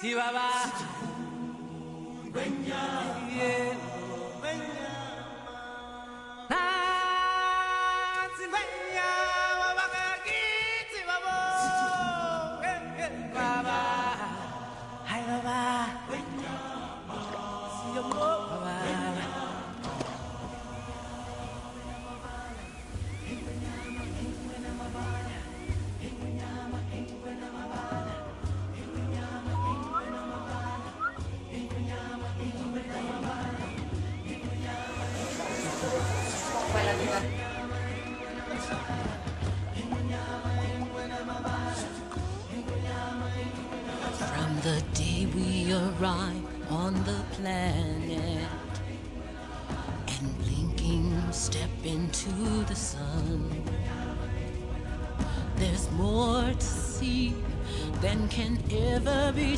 Chibaba. From the day we arrive on the planet and blinking step into the sun, there's more to see than can ever be